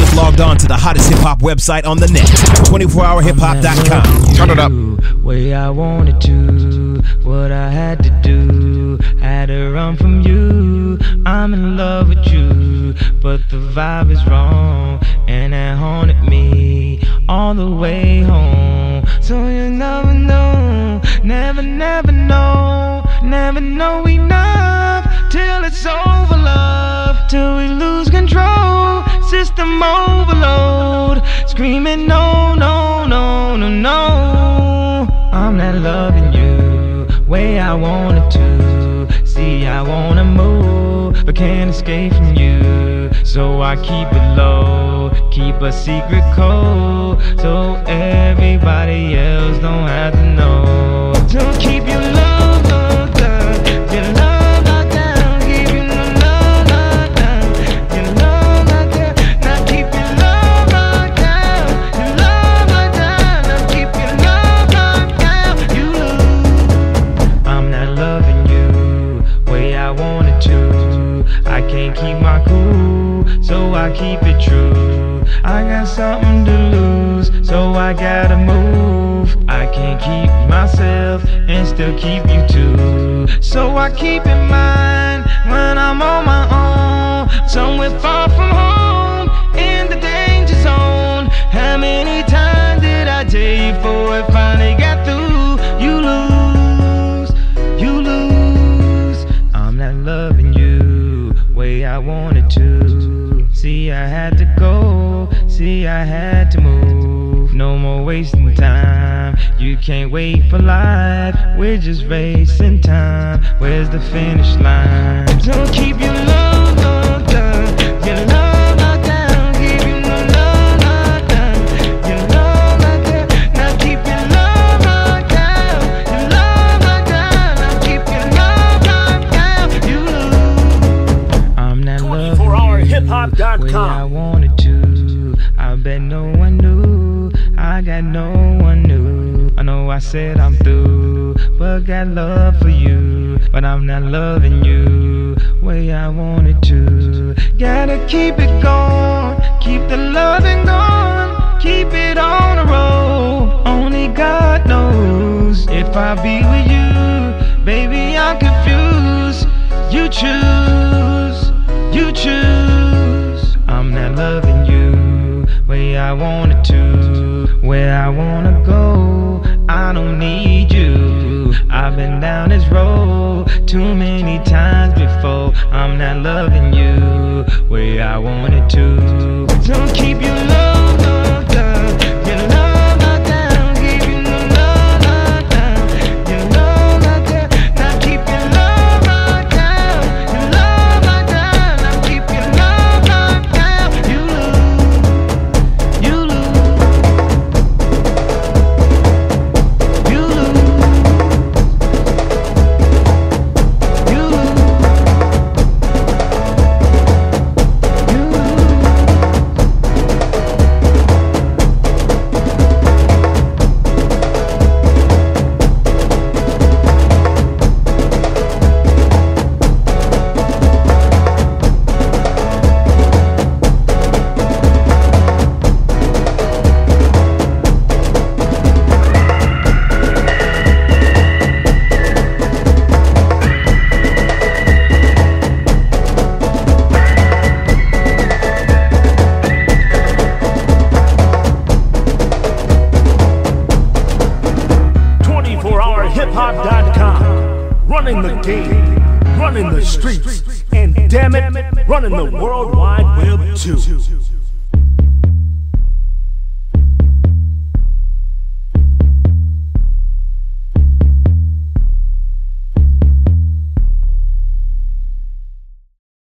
just logged on to the hottest hip hop website on the net, 24hourhiphop.com. Turn it up. Way I wanted to, what I had to do, had to run from you. I'm in love with you, but the vibe is wrong, and it haunted me all the way home. So you never know, never, never know, never know enough till it's over, love, till we lose screaming no, no, no, no, no. I'm not loving you way I wanted to. See, I wanna move, but can't escape from you. So I keep it low, keep a secret code, so everybody else don't have to know. So keep your love can't keep my cool, so I keep it true. I got something to lose, so I gotta move. I can't keep myself and still keep you too. So I keep in mind when I'm on my own, somewhere far from home, See, I had to move. No more wasting time. You can't wait for life. We're just racing time. Where's the finish line? So keep your love down. Your love locked bet no one knew. I got no one knew. I know I said I'm through, but got love for you. But I'm not loving you way I wanted to. Gotta keep it going, keep the loving going, keep it on the road. Only God knows if I be with you, baby. I'm confused. You choose, you choose. I'm not loving you way I wanted to, where I wanna go. I don't need you. I've been down this road too many times before. I'm not loving you way I wanted to. So keep your love streets, and damn it, running the World Wide Web too.